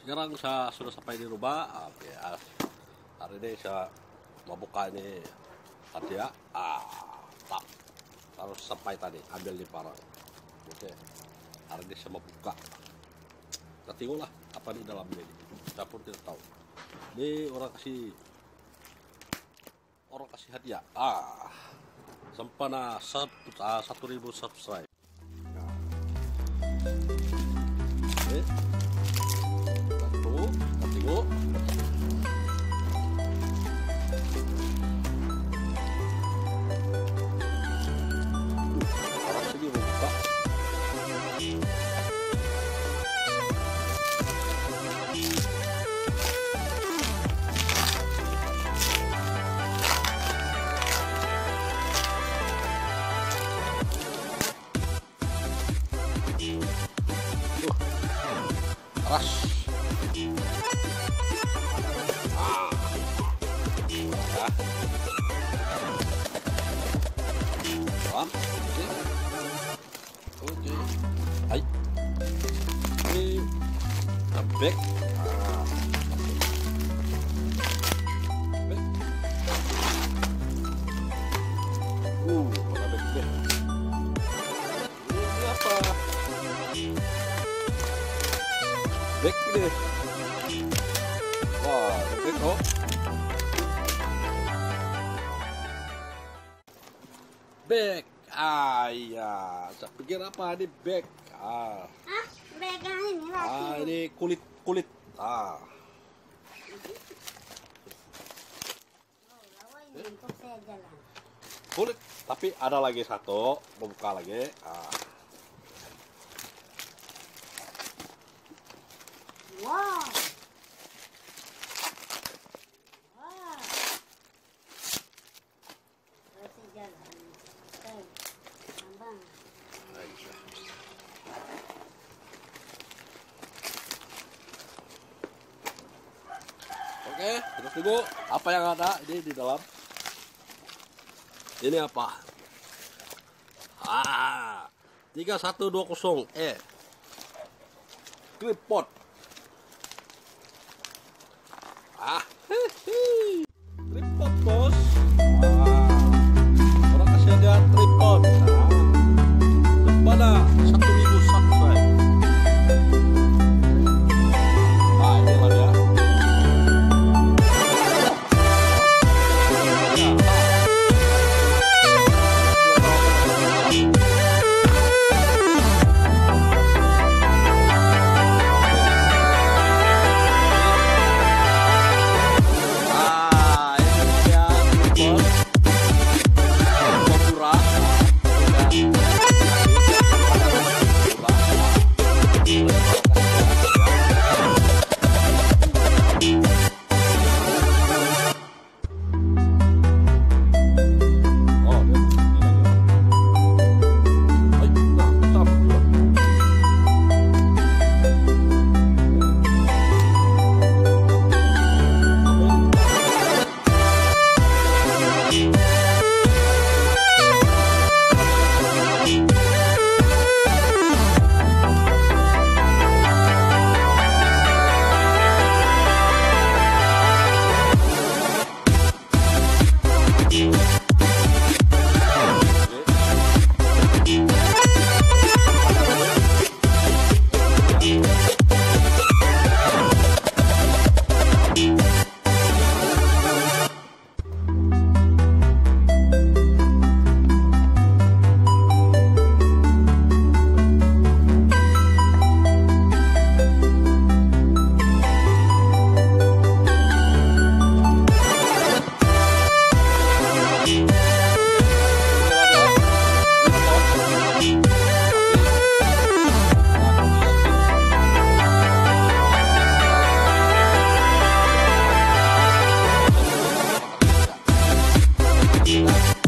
sekarang saya sudah sampai di rumah. Oke, ah, hari ini saya mau buka ini hadiah. Ah, tak. Harus sampai tadi ambil di barang. Oke, hari ini saya mau buka. Kita tengoklah apa di dalamnya ini. Saya pun tidak tahu. Ini orang kasih orang kasih hadiah. Ah, sempena ah, satu ribu subscribe. Nah. Keras. Ah. Ya. Paham? Oke. Oke. Hai. Ini back. Back ini. Wah, back oh. Back. Ah, iya. Saya pikir apa ini back. Ah, Ah, pegang ini ah lagi. ini kulit kulit. Ah, kulit. Tapi ada lagi satu. Mau buka lagi. Ah, Wow. Oke. Tunggu apa yang ada ini di dalam. Ini apa? Ah, 3120 E. Clip pot. Ah, you